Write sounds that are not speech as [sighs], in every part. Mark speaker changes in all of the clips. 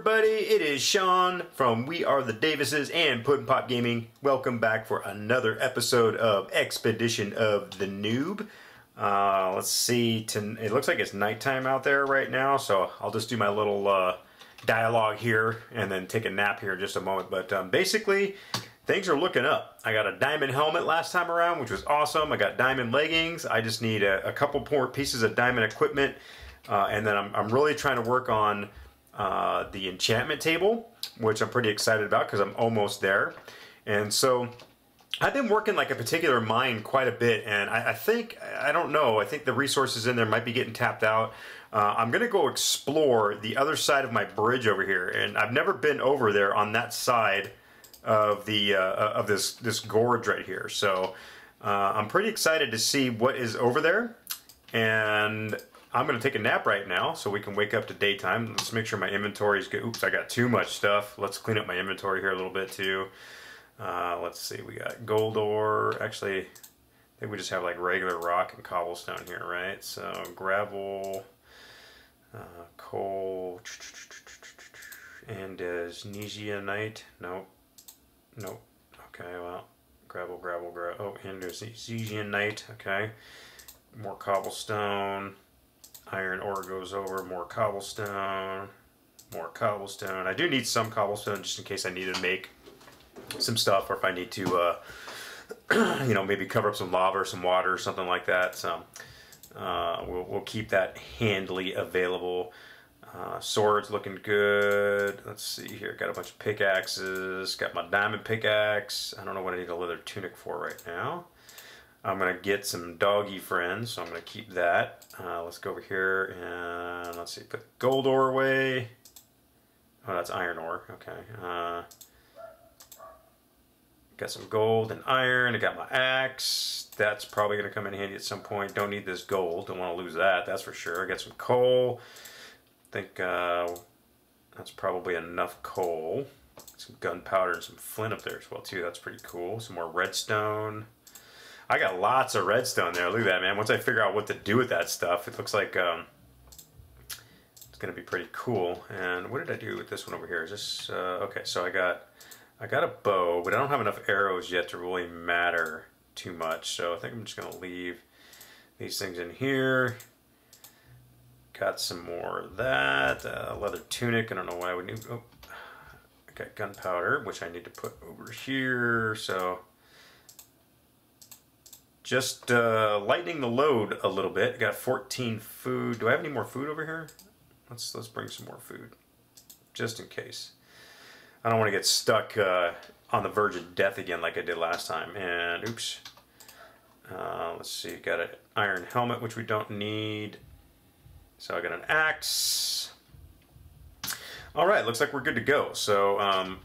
Speaker 1: everybody, it is Shawn from We Are the Davises and Pudd'n Pop Gaming. Welcome back for another episode of Expedition of the Noob. Uh, let's see, it looks like it's nighttime out there right now, so I'll just do my little uh, dialogue here and then take a nap here in just a moment. But um, basically, things are looking up. I got a diamond helmet last time around, which was awesome. I got diamond leggings. I just need a, a couple more pieces of diamond equipment. Uh, and then I'm, I'm really trying to work on uh, the enchantment table, which I'm pretty excited about because I'm almost there. And so I've been working like a particular mine quite a bit, and I, I, think, I don't know, I think the resources in there might be getting tapped out. Uh, I'm going to go explore the other side of my bridge over here, and I've never been over there on that side of the uh, of this this gorge right here. So uh, I'm pretty excited to see what is over there, and I'm going to take a nap right now so we can wake up to daytime. Let's make sure my inventory is good. Oops, I got too much stuff. Let's clean up my inventory here a little bit too. Uh, let's see, we got gold ore. Actually, I think we just have like regular rock and cobblestone here, right? So gravel, uh, coal, and is Nesianite? Nope. Nope. Okay, well, gravel, gravel, gravel. Oh, and there's. Okay. More cobblestone iron ore goes over, more cobblestone, more cobblestone. I do need some cobblestone just in case I need to make some stuff or if I need to, uh, [clears throat] you know, maybe cover up some lava or some water or something like that. So uh, we'll, we'll keep that handily available. Uh, swords looking good. Let's see here. Got a bunch of pickaxes. Got my diamond pickaxe. I don't know what I need a leather tunic for right now. I'm going to get some doggy friends, so I'm going to keep that. Uh, let's go over here and let's see, put gold ore away. Oh, that's iron ore. Okay. Uh, got some gold and iron. I got my axe. That's probably going to come in handy at some point. Don't need this gold. Don't want to lose that, that's for sure. I got some coal. I think uh, that's probably enough coal. Some gunpowder and some flint up there as well, too. That's pretty cool. Some more redstone. I got lots of redstone there. Look at that, man. Once I figure out what to do with that stuff, it looks like um, it's going to be pretty cool. And what did I do with this one over here? Is this, uh, okay, so I got, I got a bow, but I don't have enough arrows yet to really matter too much. So I think I'm just going to leave these things in here. Got some more of that. Uh, leather tunic. I don't know why I would need, oh, I got gunpowder, which I need to put over here. So just uh, lightening the load a little bit. Got 14 food. Do I have any more food over here? Let's let's bring some more food, just in case. I don't want to get stuck uh, on the verge of death again like I did last time. And oops. Uh, let's see. Got an iron helmet, which we don't need. So I got an axe. All right, looks like we're good to go. So, um,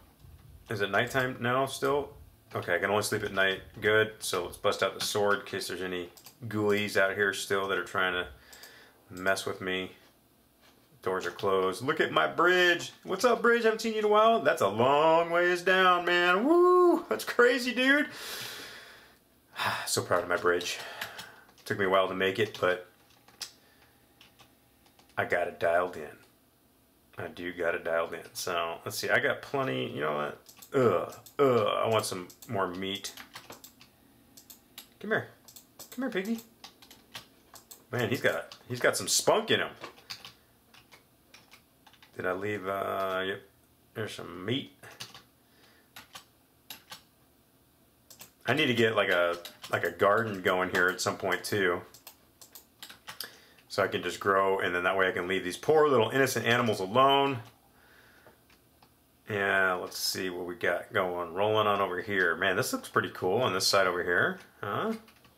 Speaker 1: is it nighttime now still? Okay, I can only sleep at night. Good. So let's bust out the sword in case there's any ghoulies out here still that are trying to mess with me. Doors are closed. Look at my bridge. What's up, bridge? I haven't seen you in a while. That's a long ways down, man. Woo! That's crazy, dude. [sighs] so proud of my bridge. Took me a while to make it, but I got it dialed in. I do got it dialed in. So let's see. I got plenty. You know what? Ugh, ugh, I want some more meat. Come here. Come here, piggy. Man, he's got he's got some spunk in him. Did I leave, uh, yep, there's some meat. I need to get like a like a garden going here at some point too. So I can just grow and then that way I can leave these poor little innocent animals alone. Yeah, let's see what we got going. Rolling on over here. Man, this looks pretty cool on this side over here. Huh?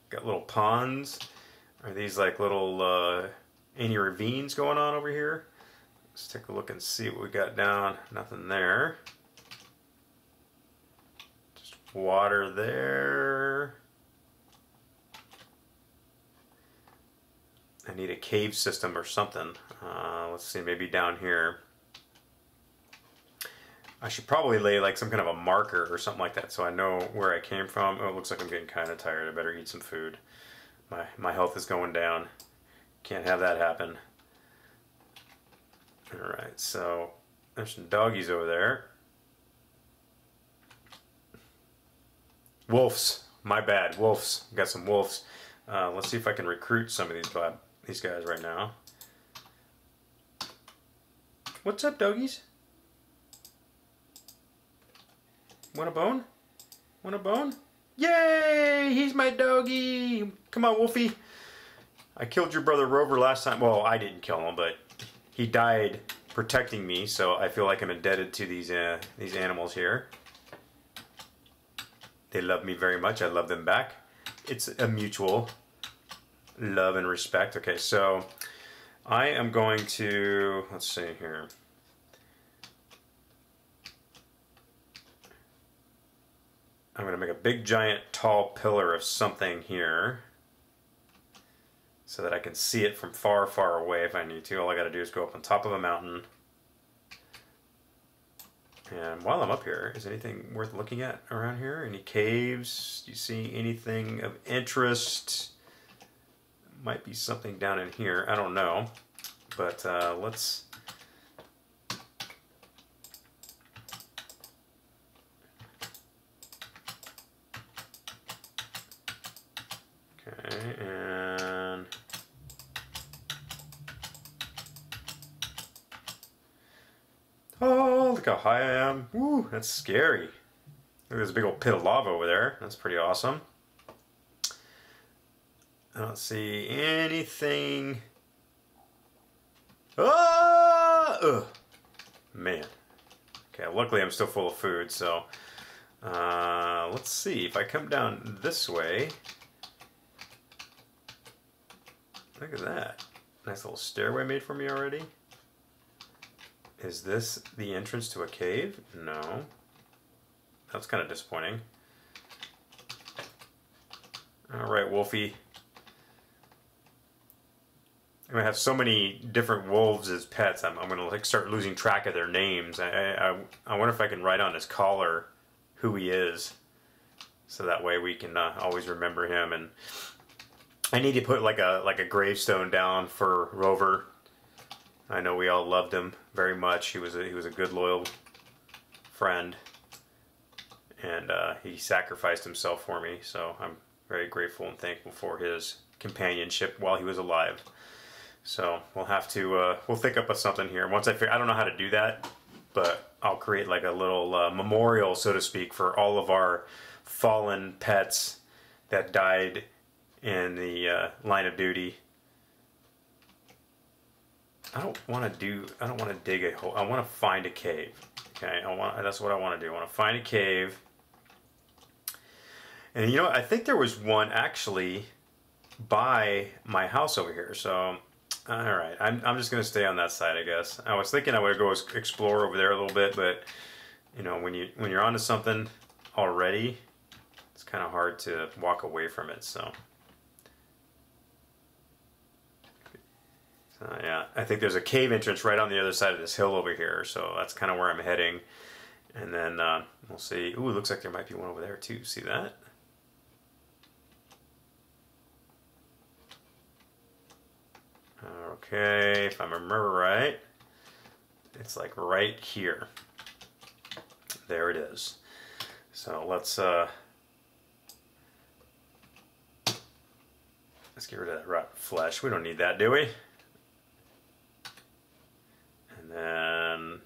Speaker 1: Got little ponds. Are these like little uh, any ravines going on over here? Let's take a look and see what we got down. Nothing there. Just water there. I need a cave system or something. Uh, let's see, maybe down here. I should probably lay like some kind of a marker or something like that so I know where I came from. Oh, it looks like I'm getting kind of tired. I better eat some food. My, my health is going down. Can't have that happen. Alright, so there's some doggies over there. Wolves. My bad. Wolves. Got some wolves. Uh, let's see if I can recruit some of these these guys right now. What's up, doggies? Want a bone? Want a bone? Yay! He's my doggy! Come on, Wolfie. I killed your brother Rover last time. Well, I didn't kill him, but he died protecting me, so I feel like I'm indebted to these uh, these animals here. They love me very much. I love them back. It's a mutual love and respect. Okay, so I am going to, let's see here. I'm going to make a big giant tall pillar of something here so that I can see it from far, far away if I need to. All I got to do is go up on top of a mountain. And while I'm up here, is anything worth looking at around here? Any caves? Do you see anything of interest? Might be something down in here. I don't know. But uh, let's Okay, and oh, look how high I am. Woo, that's scary. Look at this big old pit of lava over there. That's pretty awesome. I don't see anything. Ah! Ugh. Man. Okay, luckily I'm still full of food, so uh, let's see. If I come down this way, Look at that. Nice little stairway made for me already. Is this the entrance to a cave? No. That's kind of disappointing. Alright, Wolfie. I'm gonna have so many different wolves as pets. I'm, I'm gonna like start losing track of their names. I, I, I wonder if I can write on his collar who he is, so that way we can uh, always remember him and I need to put like a like a gravestone down for Rover. I know we all loved him very much. He was a, he was a good loyal friend, and uh, he sacrificed himself for me. So I'm very grateful and thankful for his companionship while he was alive. So we'll have to uh, we'll think up of something here. Once I figure, I don't know how to do that, but I'll create like a little uh, memorial, so to speak, for all of our fallen pets that died in the uh, line of duty. I don't want to do. I don't want to dig a hole. I want to find a cave. Okay, I want. That's what I want to do. I want to find a cave. And you know, I think there was one actually by my house over here. So, all right, I'm I'm just gonna stay on that side, I guess. I was thinking I would go explore over there a little bit, but you know, when you when you're onto something already, it's kind of hard to walk away from it. So. So yeah, I think there's a cave entrance right on the other side of this hill over here, so that's kind of where I'm heading. And then uh, we'll see. Ooh, it looks like there might be one over there too. See that? Okay, if I remember right, it's like right here. There it is. So let's uh, let's get rid of that rotten flesh. We don't need that, do we? And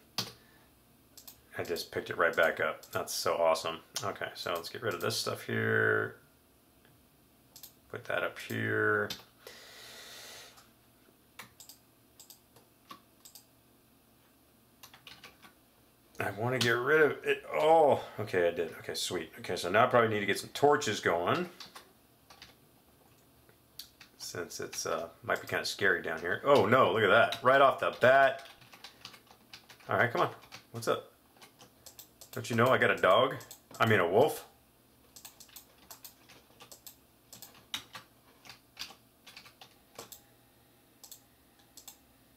Speaker 1: I just picked it right back up. That's so awesome. Okay, so let's get rid of this stuff here. Put that up here. I want to get rid of it. Oh, okay, I did. Okay, sweet. Okay, so now I probably need to get some torches going. Since it's uh, might be kind of scary down here. Oh no, look at that. Right off the bat, Alright, come on. What's up? Don't you know I got a dog? I mean a wolf?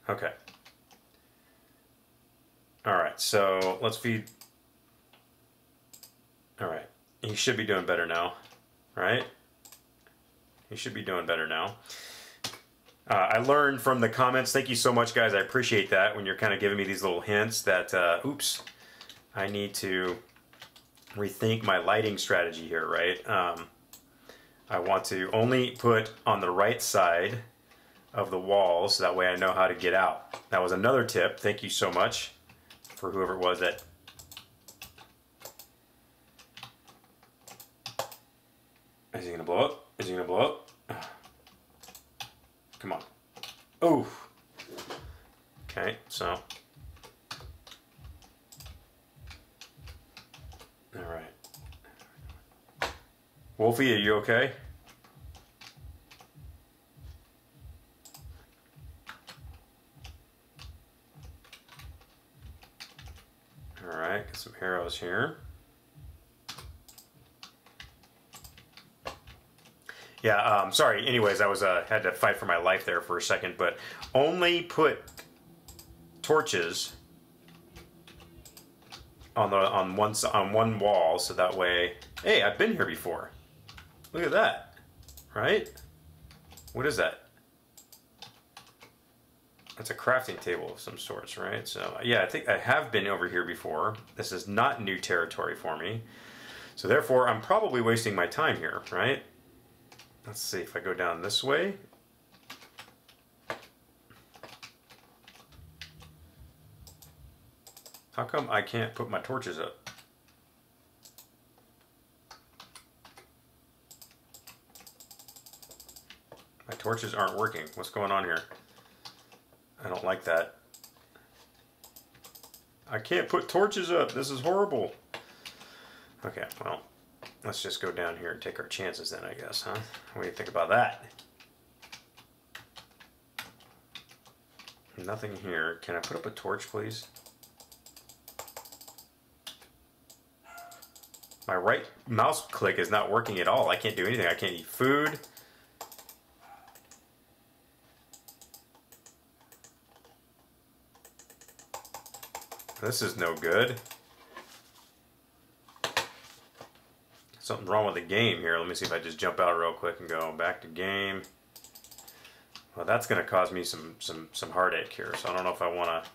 Speaker 1: Okay. Alright, so let's feed... Alright, he should be doing better now, right? He should be doing better now. Uh, I learned from the comments. Thank you so much, guys. I appreciate that when you're kind of giving me these little hints that, uh, oops, I need to rethink my lighting strategy here, right? Um, I want to only put on the right side of the wall so that way I know how to get out. That was another tip. Thank you so much for whoever it was that Is he gonna blow up? Is he gonna blow up? Come on. Oh. Okay, so. All right. Wolfie, are you okay? All right, get some arrows here. Yeah, um, sorry. Anyways, I was uh, had to fight for my life there for a second, but only put torches on the on one on one wall, so that way. Hey, I've been here before. Look at that, right? What is that? That's a crafting table of some sorts, right? So yeah, I think I have been over here before. This is not new territory for me. So therefore, I'm probably wasting my time here, right? Let's see if I go down this way. How come I can't put my torches up? My torches aren't working. What's going on here? I don't like that. I can't put torches up. This is horrible. Okay, well, Let's just go down here and take our chances then, I guess, huh? What do you think about that? Nothing here. Can I put up a torch, please? My right mouse click is not working at all. I can't do anything. I can't eat food. This is no good. Something wrong with the game here. Let me see if I just jump out real quick and go back to game. Well, that's going to cause me some, some, some heartache here. So I don't know if I want to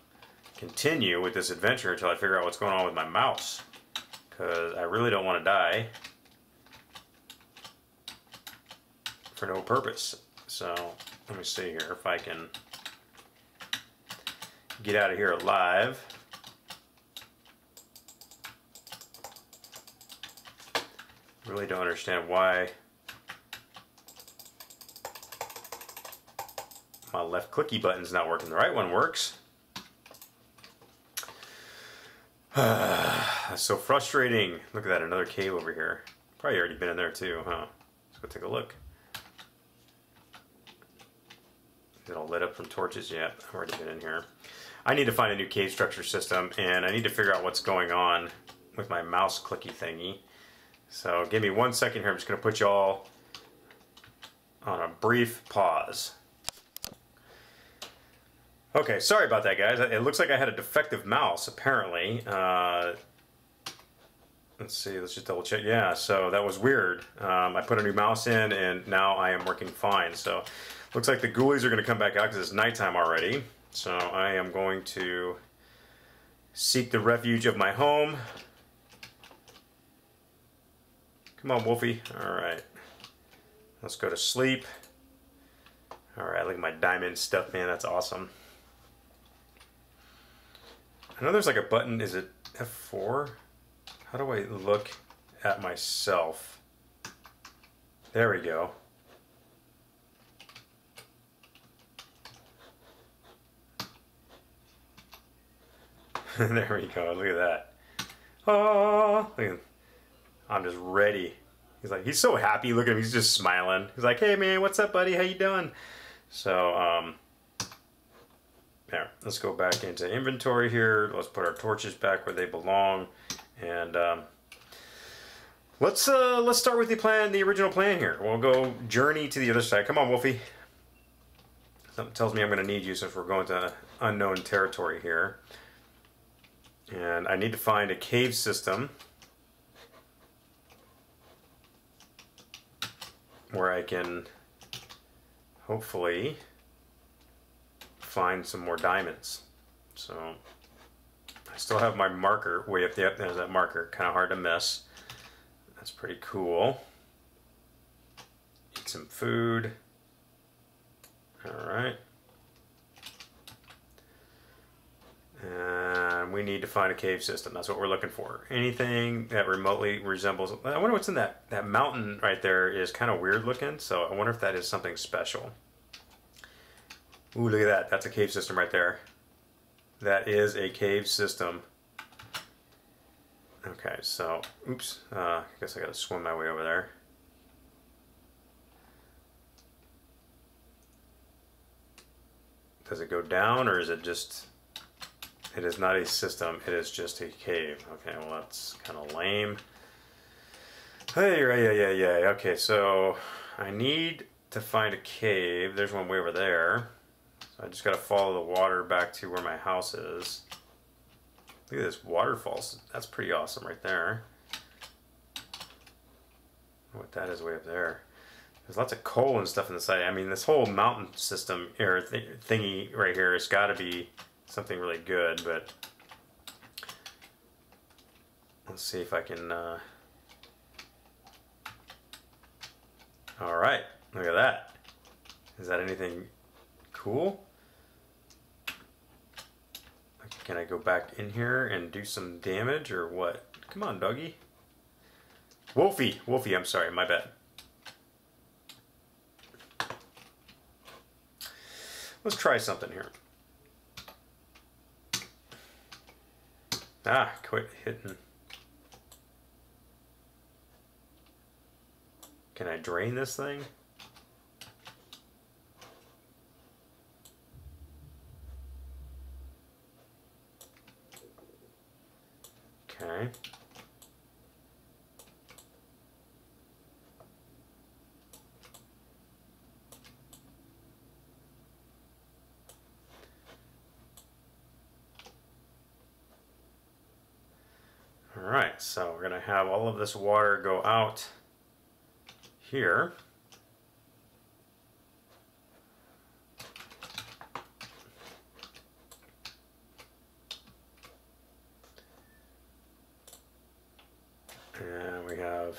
Speaker 1: continue with this adventure until I figure out what's going on with my mouse. Because I really don't want to die for no purpose. So let me see here if I can get out of here alive. Really don't understand why my left clicky button's not working. The right one works. [sighs] That's so frustrating. Look at that, another cave over here. Probably already been in there too, huh? Let's go take a look. Is it all lit up from torches? Yeah, I've already been in here. I need to find a new cave structure system and I need to figure out what's going on with my mouse clicky thingy. So give me one second here. I'm just going to put you all on a brief pause. Okay, sorry about that, guys. It looks like I had a defective mouse, apparently. Uh, let's see, let's just double check. Yeah, so that was weird. Um, I put a new mouse in, and now I am working fine. So looks like the ghoulies are going to come back out because it's nighttime already. So I am going to seek the refuge of my home. Come on, Wolfie. All right. Let's go to sleep. All right, look at my diamond stuff, man. That's awesome. I know there's like a button. Is it F4? How do I look at myself? There we go. [laughs] there we go. Look at that. Oh, look at I'm just ready. He's like, he's so happy. Look at him. He's just smiling. He's like, hey man, what's up, buddy? How you doing? So, um, there. Let's go back into inventory here. Let's put our torches back where they belong, and um, let's uh, let's start with the plan, the original plan here. We'll go journey to the other side. Come on, Wolfie. Something tells me I'm going to need you since we're going to unknown territory here. And I need to find a cave system. Where I can hopefully find some more diamonds. So I still have my marker way up there. There's that marker, kind of hard to miss. That's pretty cool. Eat some food. All right. And we need to find a cave system. That's what we're looking for. Anything that remotely resembles. I wonder what's in that. That mountain right there is kind of weird looking. So I wonder if that is something special. Ooh, look at that. That's a cave system right there. That is a cave system. Okay, so, oops. Uh, I guess I gotta swim my way over there. Does it go down or is it just... It is not a system, it is just a cave. Okay, well that's kind of lame. Hey, yeah, yeah, yeah. Okay, so I need to find a cave. There's one way over there. So I just got to follow the water back to where my house is. Look at this waterfall. That's pretty awesome right there. What that is way up there. There's lots of coal and stuff in the side. I mean, this whole mountain system or th thingy right here has got to be something really good, but let's see if I can. Uh... All right, look at that. Is that anything cool? Can I go back in here and do some damage or what? Come on, doggy. Wolfie, Wolfie, I'm sorry, my bad. Let's try something here. Ah, quit hitting. Can I drain this thing? Okay. All right, so we're going to have all of this water go out here. And we have,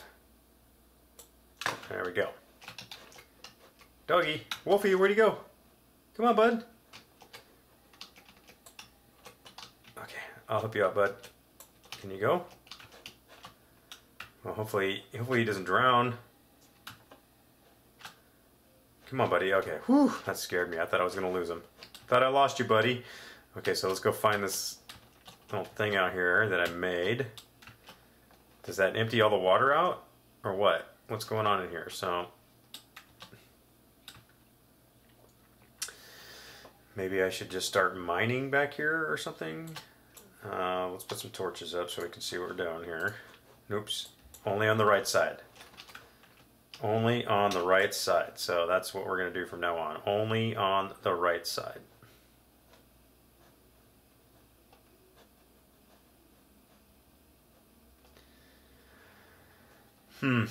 Speaker 1: there we go. Doggy, Wolfie, where'd you go? Come on, bud. Okay, I'll help you out, bud. Can you go? Well, hopefully, hopefully he doesn't drown. Come on, buddy. Okay. Whew, that scared me. I thought I was going to lose him. Thought I lost you, buddy. Okay, so let's go find this little thing out here that I made. Does that empty all the water out? Or what? What's going on in here? So... Maybe I should just start mining back here or something? Uh, let's put some torches up so we can see what we're doing here. Oops. Only on the right side. Only on the right side. So that's what we're going to do from now on. Only on the right side. Hmm.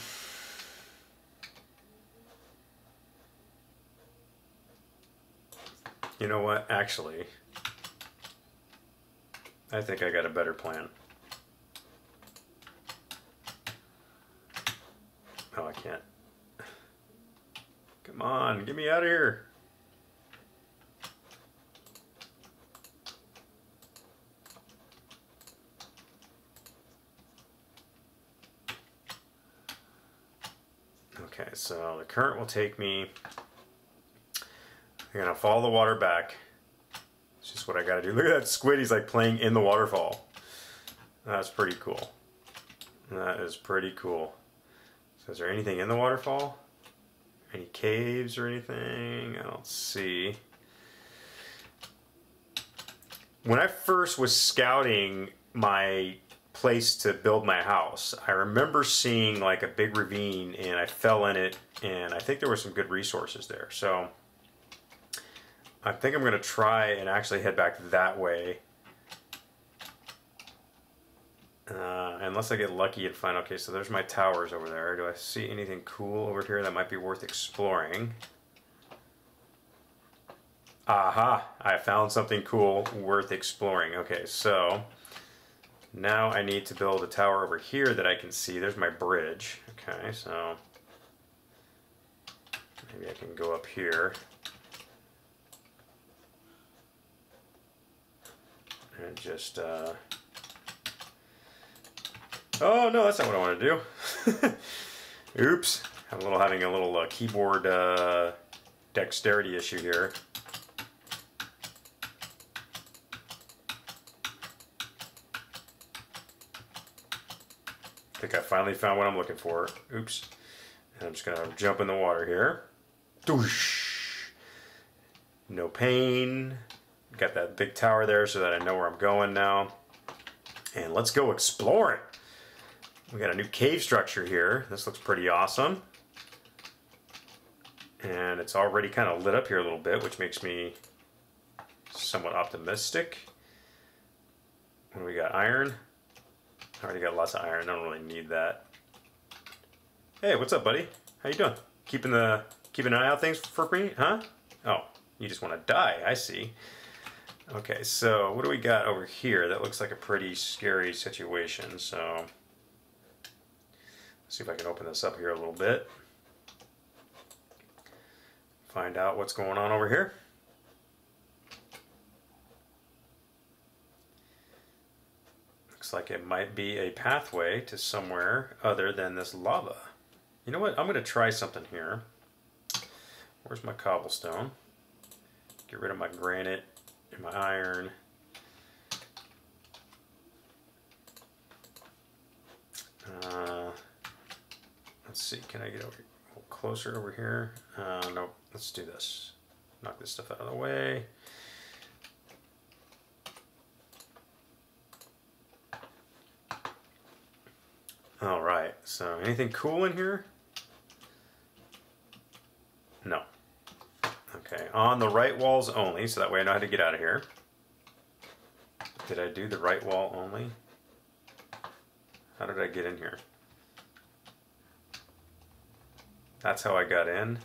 Speaker 1: You know what? Actually, I think I got a better plan. Oh, I can't. Come on, get me out of here. Okay, so the current will take me, I'm gonna follow the water back. It's just what I gotta do. Look at that squid, he's like playing in the waterfall. That's pretty cool. That is pretty cool. Is there anything in the waterfall? Any caves or anything? I don't see. When I first was scouting my place to build my house, I remember seeing like a big ravine and I fell in it and I think there were some good resources there. So I think I'm going to try and actually head back that way. Uh, unless I get lucky and find, okay, so there's my towers over there. Do I see anything cool over here that might be worth exploring? Aha, I found something cool worth exploring. Okay, so now I need to build a tower over here that I can see. There's my bridge. Okay, so maybe I can go up here. And just, uh... Oh, no, that's not what I want to do. [laughs] Oops. I'm a little having a little uh, keyboard uh, dexterity issue here. I think I finally found what I'm looking for. Oops. And I'm just to jump in the water here. Doosh. No pain. Got that big tower there so that I know where I'm going now. And let's go exploring. We got a new cave structure here. This looks pretty awesome. And it's already kind of lit up here a little bit, which makes me somewhat optimistic. What we got? Iron. I already got lots of iron. I don't really need that. Hey, what's up, buddy? How you doing? Keeping the keeping an eye out things for me, huh? Oh, you just want to die. I see. Okay, so what do we got over here? That looks like a pretty scary situation. So see if I can open this up here a little bit. Find out what's going on over here. Looks like it might be a pathway to somewhere other than this lava. You know what? I'm going to try something here. Where's my cobblestone? Get rid of my granite and my iron. Uh, let's see, can I get over closer over here? Uh, no, let's do this. Knock this stuff out of the way. All right, so anything cool in here? No. Okay, on the right walls only, so that way I know how to get out of here. Did I do the right wall only? How did I get in here? That's how I got in.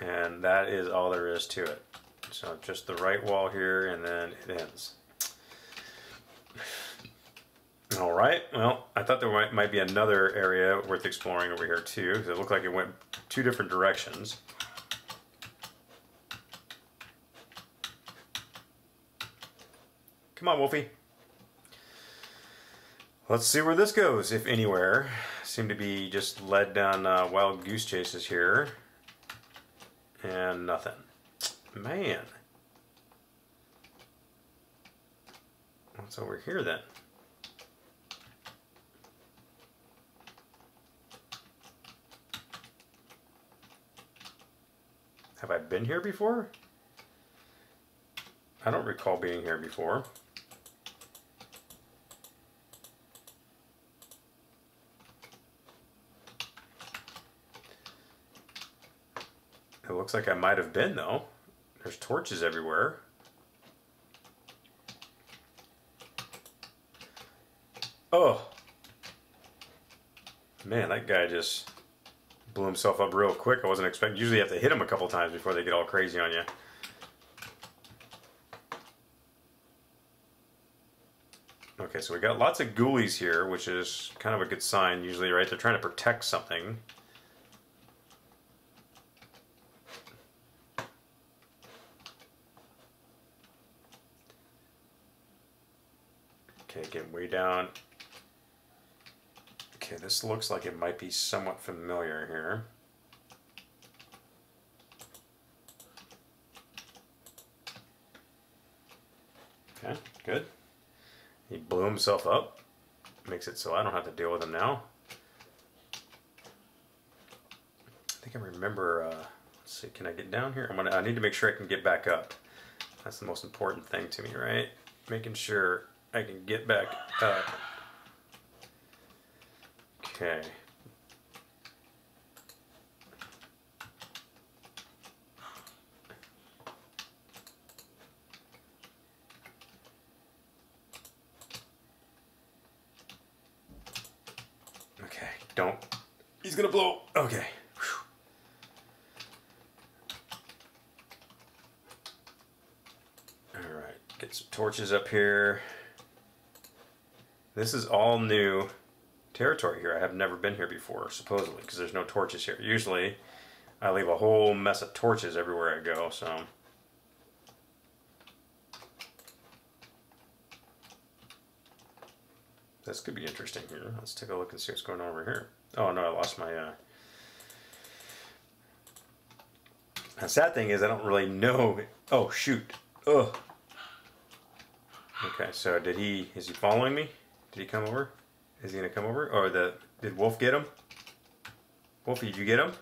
Speaker 1: And that is all there is to it. So just the right wall here and then it ends. All right, well, I thought there might, might be another area worth exploring over here too, because it looked like it went two different directions. Come on, Wolfie. Let's see where this goes, if anywhere. Seem to be just led down uh, wild goose chases here. And nothing. Man. What's over here then? Have I been here before? I don't recall being here before. It looks like I might have been though. There's torches everywhere. Oh. Man, that guy just blew himself up real quick. I wasn't expecting. Usually you have to hit him a couple times before they get all crazy on you. Okay, so we got lots of ghoulies here, which is kind of a good sign usually, right? They're trying to protect something. Okay, getting way down. Okay, this looks like it might be somewhat familiar here. Okay, good. He blew himself up. Makes it so I don't have to deal with him now. I think I remember, uh, let's see, can I get down here? I'm gonna, I need to make sure I can get back up. That's the most important thing to me, right? Making sure I can get back up. Okay. Okay, don't. He's gonna blow. Okay. All right, get some torches up here. This is all new territory here. I have never been here before, supposedly, because there's no torches here. Usually, I leave a whole mess of torches everywhere I go, so... This could be interesting here. Let's take a look and see what's going on over here. Oh no, I lost my... Uh... The sad thing is I don't really know... Oh, shoot. Ugh. Okay, so did he... Is he following me? Did he come over? Is he gonna come over? Or the... Did Wolf get him? Wolfie, did you get him?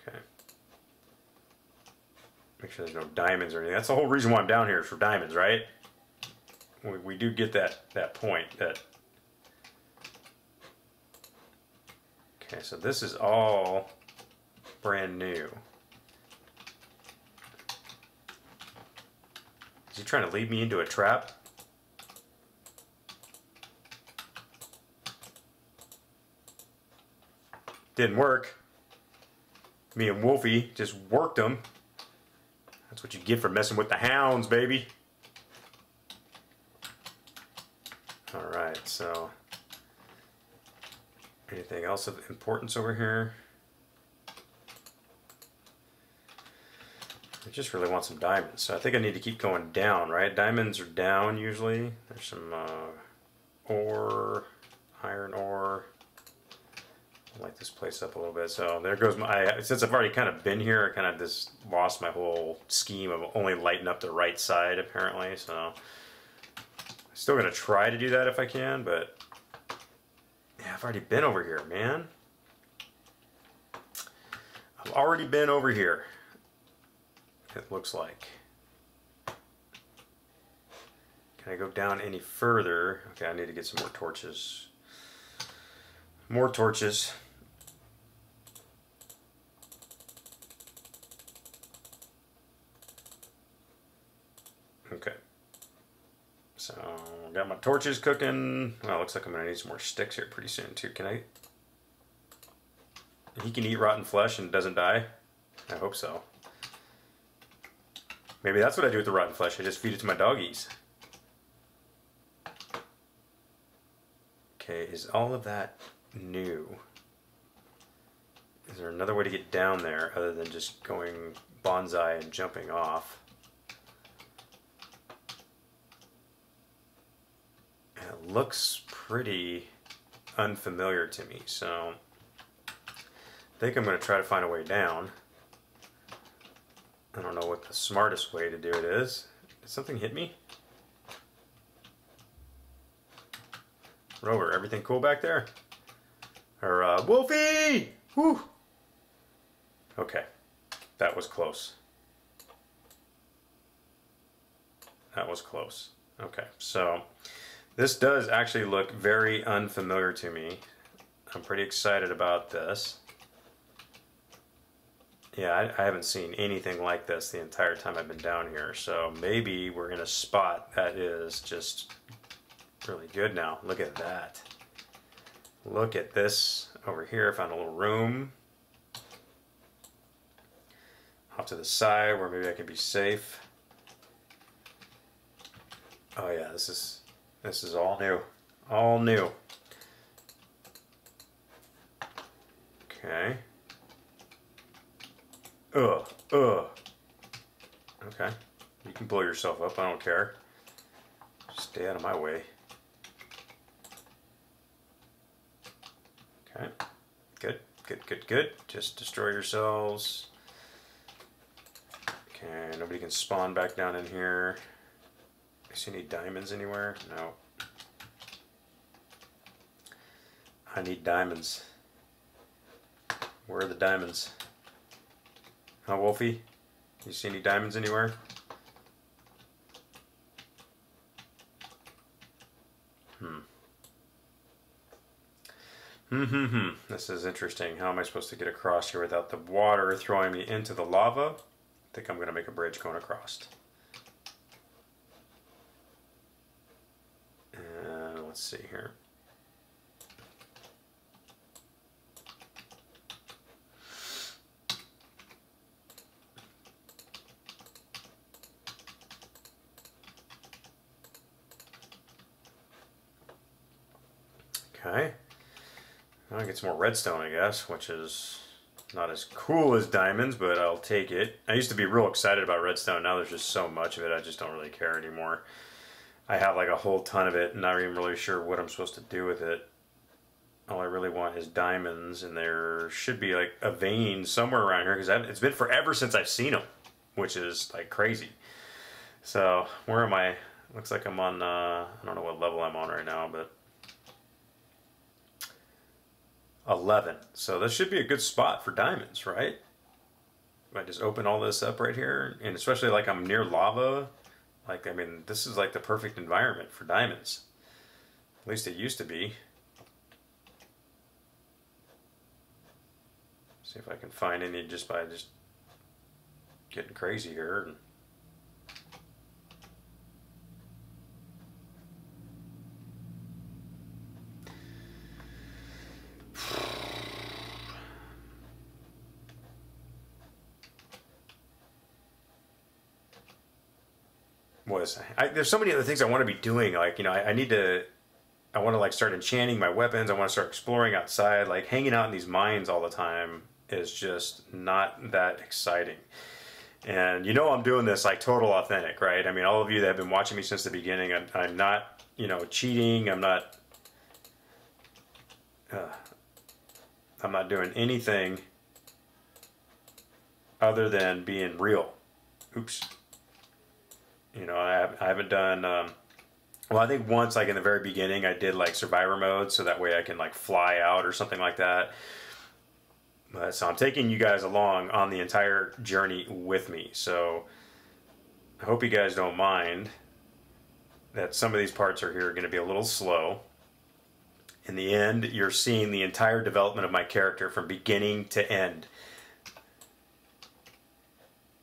Speaker 1: Okay. Make sure there's no diamonds or anything. That's the whole reason why I'm down here is for diamonds, right? We, we do get that, that point that... Okay, so this is all brand new. He trying to lead me into a trap? Didn't work. Me and Wolfie just worked him. That's what you get for messing with the hounds, baby. Alright, so... Anything else of importance over here? I just really want some diamonds, so I think I need to keep going down, right? Diamonds are down usually. There's some uh, ore, iron ore light this place up a little bit. So there goes my, since I've already kind of been here, I kind of just lost my whole scheme of only lighting up the right side apparently. So I'm still going to try to do that if I can, but yeah, I've already been over here, man. I've already been over here. It looks like. Can I go down any further? Okay, I need to get some more torches. More torches. Okay. So, got my torches cooking. Well, it looks like I'm going to need some more sticks here pretty soon, too. Can I... He can eat rotten flesh and doesn't die? I hope so. Maybe that's what I do with the rotten flesh. I just feed it to my doggies. Okay, is all of that new? Is there another way to get down there other than just going bonsai and jumping off? it looks pretty unfamiliar to me, so I think I'm going to try to find a way down. I don't know what the smartest way to do it is. Did something hit me? Rover, everything cool back there? Or, uh, Wolfie! Whew! Okay, that was close. That was close. Okay, so this does actually look very unfamiliar to me. I'm pretty excited about this. Yeah, I, I, haven't seen anything like this the entire time I've been down here. So maybe we're in a spot that is just really good now. Look at that. Look at this over here. I found a little room off to the side where maybe I can be safe. Oh yeah, this is this is all new. All new. Okay. Ugh. Ugh. Okay. You can blow yourself up. I don't care. Stay out of my way. Okay. Good. Good, good, good. Just destroy yourselves. Okay, nobody can spawn back down in here. I see any diamonds anywhere? No. I need diamonds. Where are the diamonds? Huh, Wolfie? You see any diamonds anywhere? Hmm. Hmm, hmm, hmm. This is interesting. How am I supposed to get across here without the water throwing me into the lava? I think I'm going to make a bridge going across. And let's see here. Okay. I get some more redstone, I guess, which is not as cool as diamonds, but I'll take it. I used to be real excited about redstone. Now there's just so much of it, I just don't really care anymore. I have like a whole ton of it, and not even really sure what I'm supposed to do with it. All I really want is diamonds, and there should be like a vein somewhere around here because it's been forever since I've seen them, which is like crazy. So where am I? Looks like I'm on. Uh, I don't know what level I'm on right now, but 11. So this should be a good spot for diamonds, right? I just open all this up right here, and especially like I'm near lava, like, I mean, this is like the perfect environment for diamonds. At least it used to be. See if I can find any just by just getting crazy here. I, there's so many other things I want to be doing. Like you know, I, I need to. I want to like start enchanting my weapons. I want to start exploring outside. Like hanging out in these mines all the time is just not that exciting. And you know I'm doing this like total authentic, right? I mean, all of you that have been watching me since the beginning, I'm, I'm not, you know, cheating. I'm not. Uh, I'm not doing anything other than being real. Oops. You know, I, I haven't done. Um, well, I think once, like in the very beginning, I did like survivor mode, so that way I can like fly out or something like that. But so I'm taking you guys along on the entire journey with me. So I hope you guys don't mind that some of these parts are here going to be a little slow. In the end, you're seeing the entire development of my character from beginning to end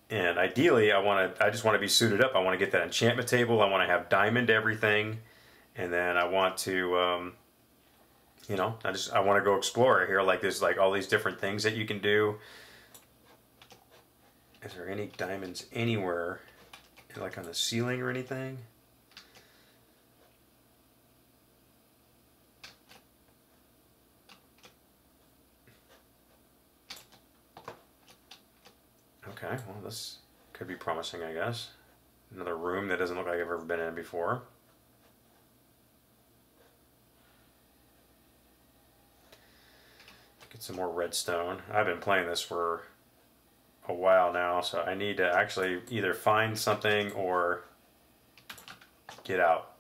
Speaker 1: and ideally I want to I just want to be suited up. I want to get that enchantment table. I want to have diamond everything. And then I want to um, you know I just I want to go explore here. Like there's like all these different things that you can do. Is there any diamonds anywhere like on the ceiling or anything Okay, well this could be promising, I guess. Another room that doesn't look like I've ever been in before. Get some more redstone. I've been playing this for a while now, so I need to actually either find something or get out.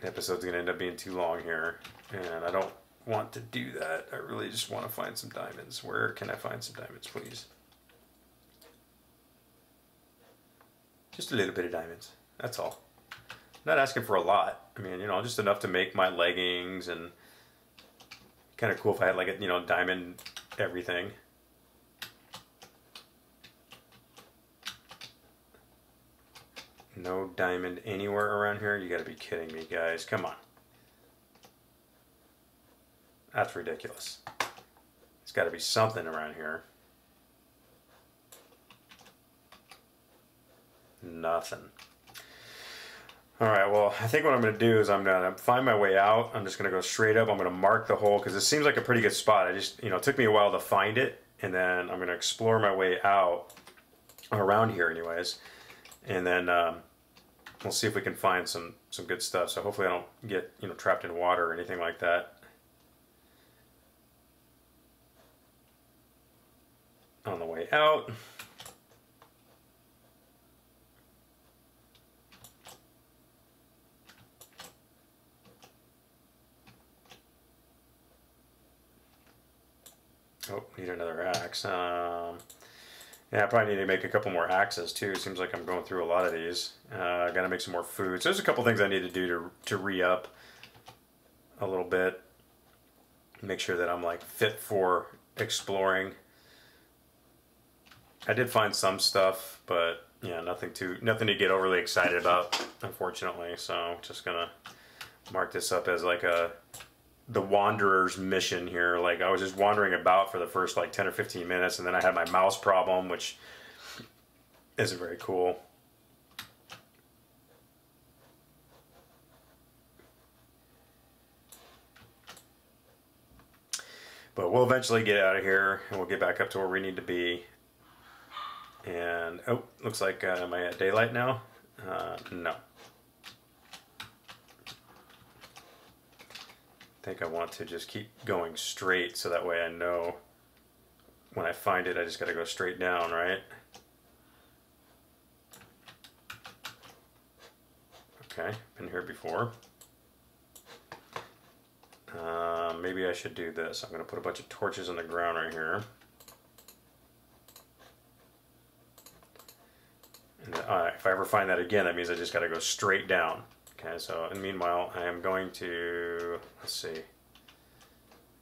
Speaker 1: The episode's to end up being too long here, and I don't want to do that. I really just want to find some diamonds. Where can I find some diamonds, please? Just a little bit of diamonds. That's all. I'm not asking for a lot. I mean, you know, just enough to make my leggings and kind of cool if I had like a, you know, diamond everything. No diamond anywhere around here? You gotta be kidding me, guys. Come on. That's ridiculous. There's got to be something around here. Nothing. All right, well, I think what I'm going to do is I'm going to find my way out. I'm just going to go straight up. I'm going to mark the hole because it seems like a pretty good spot. I just, you know, it took me a while to find it, and then I'm going to explore my way out around here anyways. And then um, we'll see if we can find some, some good stuff. So hopefully I don't get, you know, trapped in water or anything like that. On the way out. Oh, need another axe. Um, yeah, I probably need to make a couple more axes too. Seems like I'm going through a lot of these. Uh, gotta make some more food. So there's a couple things I need to do to, to re-up a little bit. Make sure that I'm like fit for exploring. I did find some stuff, but yeah, nothing too nothing to get overly excited about, unfortunately. So just gonna mark this up as like a the wanderer's mission here. Like I was just wandering about for the first like 10 or 15 minutes and then I had my mouse problem, which isn't very cool. But we'll eventually get out of here and we'll get back up to where we need to be. And, oh, looks like, uh, am I at daylight now? Uh, no. I think I want to just keep going straight so that way I know when I find it I just got to go straight down, right? Okay, been here before. Uh, maybe I should do this. I'm going to put a bunch of torches on the ground right here. Uh, if I ever find that again, that means I just got to go straight down. Okay, so and meanwhile, I am going to, let's see,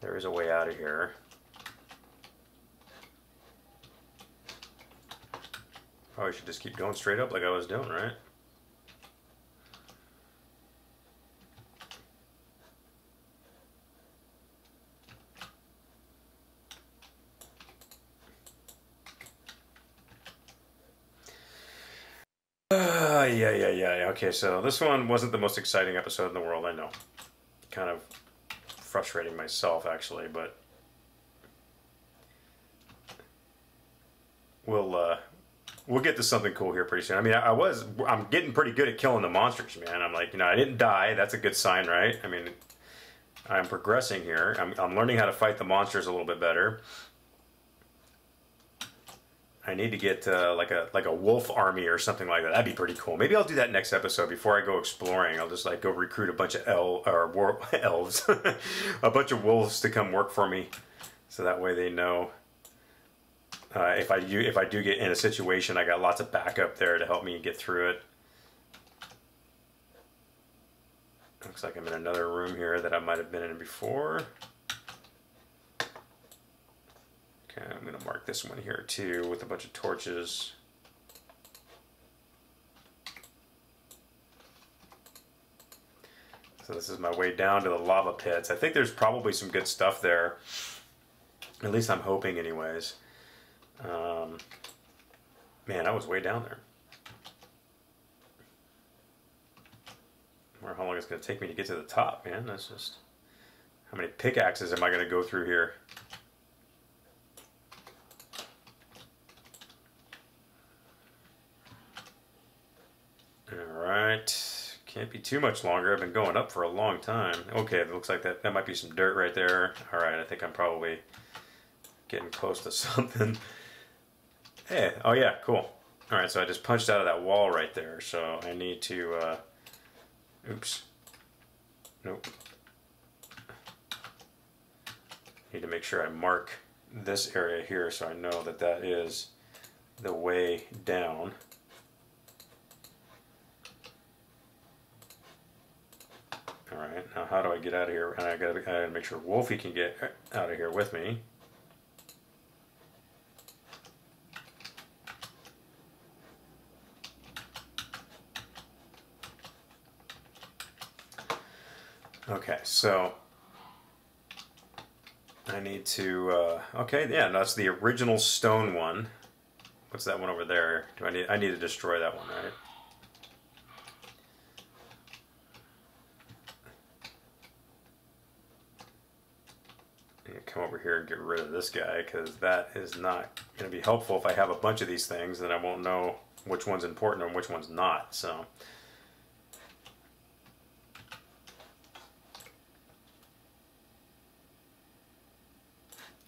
Speaker 1: there is a way out of here. Probably should just keep going straight up like I was doing, right? Uh, yeah, yeah, yeah. Okay, so this one wasn't the most exciting episode in the world, I know. Kind of frustrating myself, actually, but we'll uh, we'll get to something cool here pretty soon. I mean, I, I was I'm getting pretty good at killing the monsters, man. I'm like, you know, I didn't die. That's a good sign, right? I mean, I'm progressing here. I'm, I'm learning how to fight the monsters a little bit better. I need to get uh, like a like a wolf army or something like that. That'd be pretty cool. Maybe I'll do that next episode before I go exploring. I'll just like go recruit a bunch of el or war [laughs] elves, [laughs] a bunch of wolves to come work for me, so that way they know uh, if I do if I do get in a situation, I got lots of backup there to help me get through it. Looks like I'm in another room here that I might have been in before. I'm going to mark this one here too with a bunch of torches. So this is my way down to the lava pits. I think there's probably some good stuff there. At least I'm hoping anyways. Um, man, I was way down there. Wonder how long it's going to take me to get to the top, man. That's just... How many pickaxes am I going to go through here? Can't be too much longer. I've been going up for a long time. Okay, it looks like that, that might be some dirt right there. Alright, I think I'm probably getting close to [laughs] something. Hey, oh yeah, cool. Alright, so I just punched out of that wall right there, so I need to, uh, oops. Nope. Need to make sure I mark this area here so I know that that is the way down. Alright, now how do I get out of here? And I gotta, I gotta make sure Wolfie can get out of here with me. Okay, so I need to, uh, okay, yeah, that's the original stone one. What's that one over there? Do I need, I need to destroy that one, right? come over here and get rid of this guy because that is not going to be helpful if I have a bunch of these things then I won't know which one's important and which one's not so.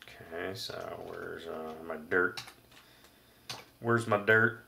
Speaker 1: Okay so where's uh, my dirt? Where's my dirt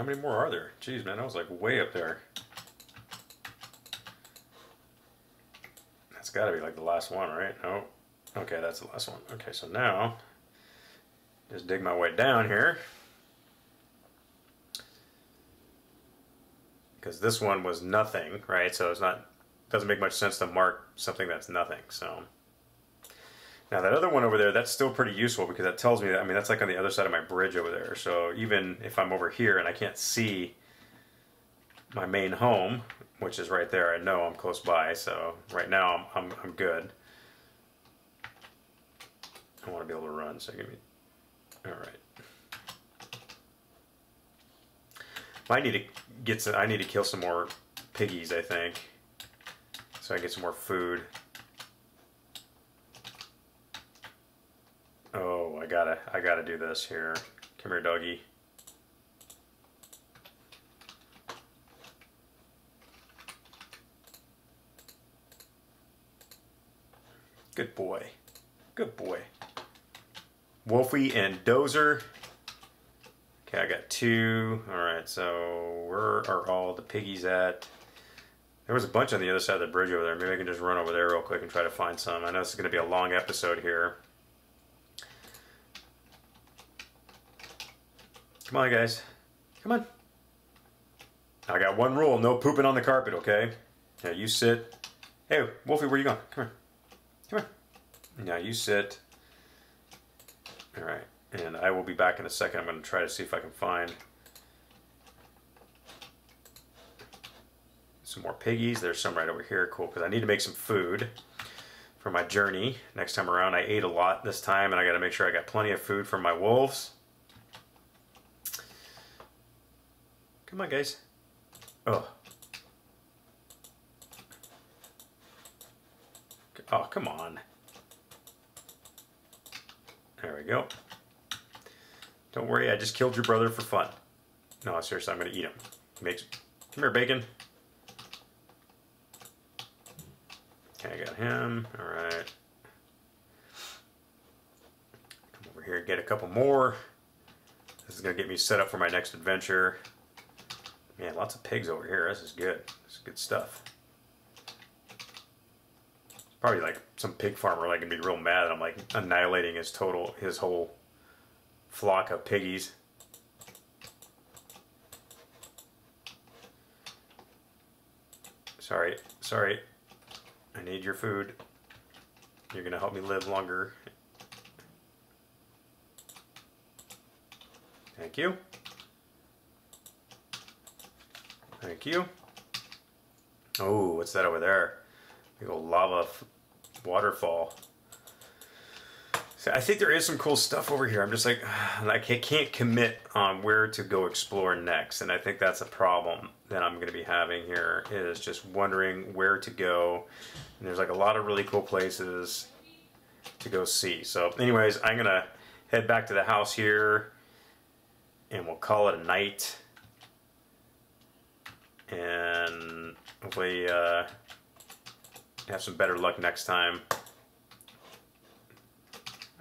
Speaker 1: how many more are there? Jeez, man, I was like way up there. That's got to be like the last one, right? No. Okay, that's the last one. Okay, so now, just dig my way down here. Because this one was nothing, right? So it's not, doesn't make much sense to mark something that's nothing, so. Now that other one over there, that's still pretty useful because that tells me that, I mean, that's like on the other side of my bridge over there. So even if I'm over here and I can't see my main home, which is right there, I know I'm close by. So right now I'm, I'm, I'm good. I want to be able to run, so give me, all right. I need to get some, I need to kill some more piggies, I think. So I get some more food. Oh, I gotta, I gotta do this here. Come here, doggy. Good boy. Good boy. Wolfie and Dozer. Okay, I got two. All right, so where are all the piggies at? There was a bunch on the other side of the bridge over there. Maybe I can just run over there real quick and try to find some. I know this is going to be a long episode here. Come on, guys. Come on. I got one rule. No pooping on the carpet, okay? Now you sit. Hey, Wolfie, where you going? Come here. Come here. Now you sit. All right. And I will be back in a second. I'm going to try to see if I can find some more piggies. There's some right over here. Cool, because I need to make some food for my journey. Next time around, I ate a lot this time, and I got to make sure I got plenty of food for my wolves. Come on, guys. Oh. Oh, come on. There we go. Don't worry, I just killed your brother for fun. No, seriously, I'm going to eat him. He makes... Come here, bacon. Okay, I got him. All right. Come over here, and get a couple more. This is going to get me set up for my next adventure. Man, lots of pigs over here. This is good. This is good stuff. Probably like some pig farmer like gonna be real mad that I'm like annihilating his total his whole flock of piggies. Sorry, sorry. I need your food. You're gonna help me live longer. Thank you. Thank you. Oh, what's that over there? Big old lava waterfall. So I think there is some cool stuff over here. I'm just [sighs] like, I can't commit on where to go explore next. And I think that's a problem that I'm going to be having here is just wondering where to go. And there's like a lot of really cool places to go see. So anyways, I'm going to head back to the house here and we'll call it a night and hopefully uh, have some better luck next time.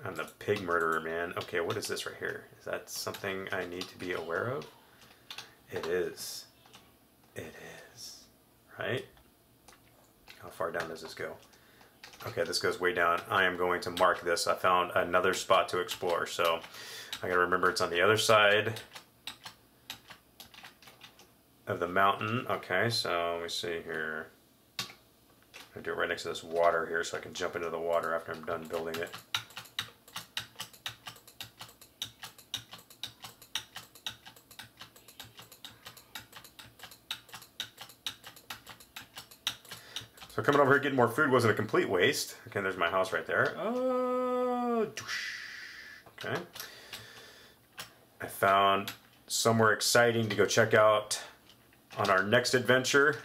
Speaker 1: I'm the pig murderer, man. Okay, what is this right here? Is that something I need to be aware of? It is. It is. Right? How far down does this go? Okay, this goes way down. I am going to mark this. I found another spot to explore, so I gotta remember it's on the other side of the mountain. Okay, so let me see here. I do it right next to this water here so I can jump into the water after I'm done building it. So coming over here getting more food wasn't a complete waste. Okay, there's my house right there. Uh, okay. I found somewhere exciting to go check out on our next adventure.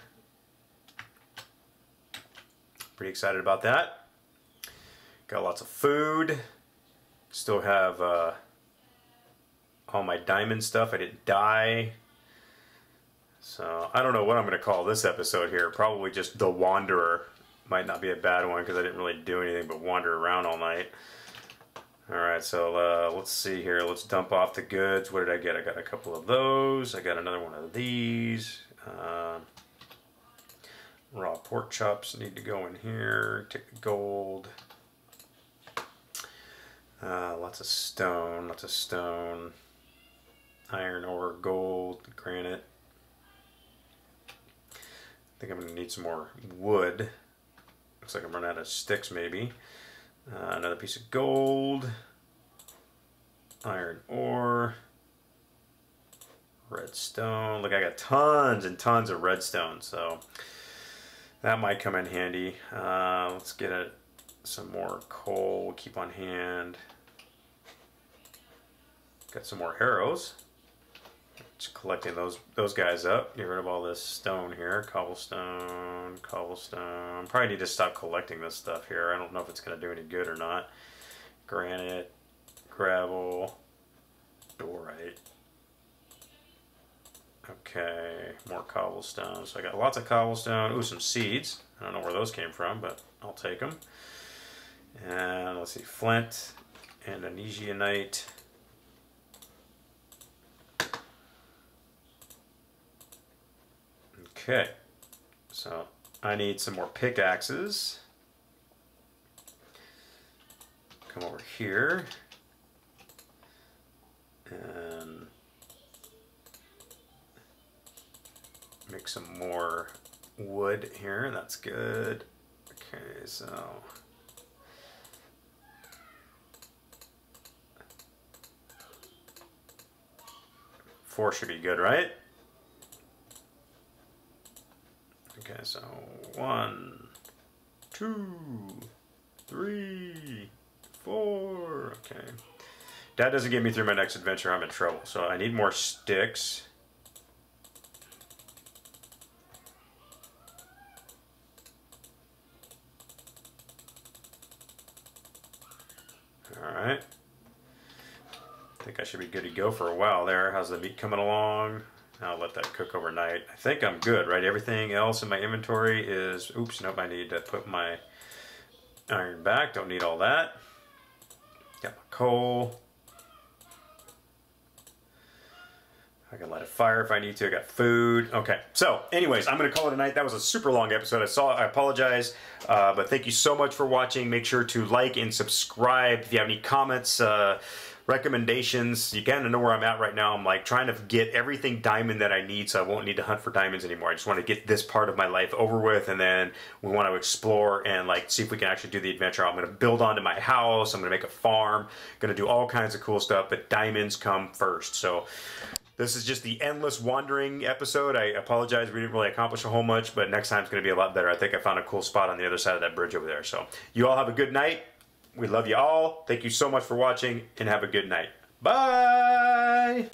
Speaker 1: Pretty excited about that. Got lots of food. Still have uh, all my diamond stuff. I didn't die. So I don't know what I'm going to call this episode here. Probably just The Wanderer. Might not be a bad one because I didn't really do anything but wander around all night. Alright, so uh, let's see here. Let's dump off the goods. What did I get? I got a couple of those. I got another one of these. Uh, raw pork chops need to go in here. Take the gold. Uh, lots of stone, lots of stone. Iron ore, gold, granite. I think I'm going to need some more wood. Looks like I'm running out of sticks maybe. Uh, another piece of gold. Iron ore. Redstone. Look, I got tons and tons of redstone, so that might come in handy. Uh, let's get it some more coal. Keep on hand. Got some more arrows. Just collecting those those guys up. Get rid of all this stone here. Cobblestone, cobblestone. Probably need to stop collecting this stuff here. I don't know if it's going to do any good or not. Granite, gravel, diorite. Okay, more cobblestone. So I got lots of cobblestone. Ooh, some seeds. I don't know where those came from, but I'll take them. And let's see, flint and andesite. Okay, so I need some more pickaxes. Come over here. And make some more wood here. That's good. Okay, so four should be good, right? Okay, so one, two, three, four. Okay. That doesn't get me through my next adventure. I'm in trouble. So I need more sticks. Alright. I think I should be good to go for a while there. How's the meat coming along? I'll let that cook overnight. I think I'm good, right? Everything else in my inventory is... Oops, nope, I need to put my iron back. Don't need all that. Got my coal. I can light a fire if I need to. I got food. Okay. So, anyways, I'm going to call it a night. That was a super long episode. I saw. I apologize, uh, but thank you so much for watching. Make sure to like and subscribe. If you have any comments, uh, recommendations, you kind of know where I'm at right now. I'm like trying to get everything diamond that I need, so I won't need to hunt for diamonds anymore. I just want to get this part of my life over with, and then we want to explore and like see if we can actually do the adventure. I'm going to build onto my house. I'm going to make a farm. Going to do all kinds of cool stuff, but diamonds come first. So. This is just the endless wandering episode. I apologize, we didn't really accomplish a whole much, but next time it's going to be a lot better. I think I found a cool spot on the other side of that bridge over there. So, you all have a good night. We love you all. Thank you so much for watching, and have a good night. Bye!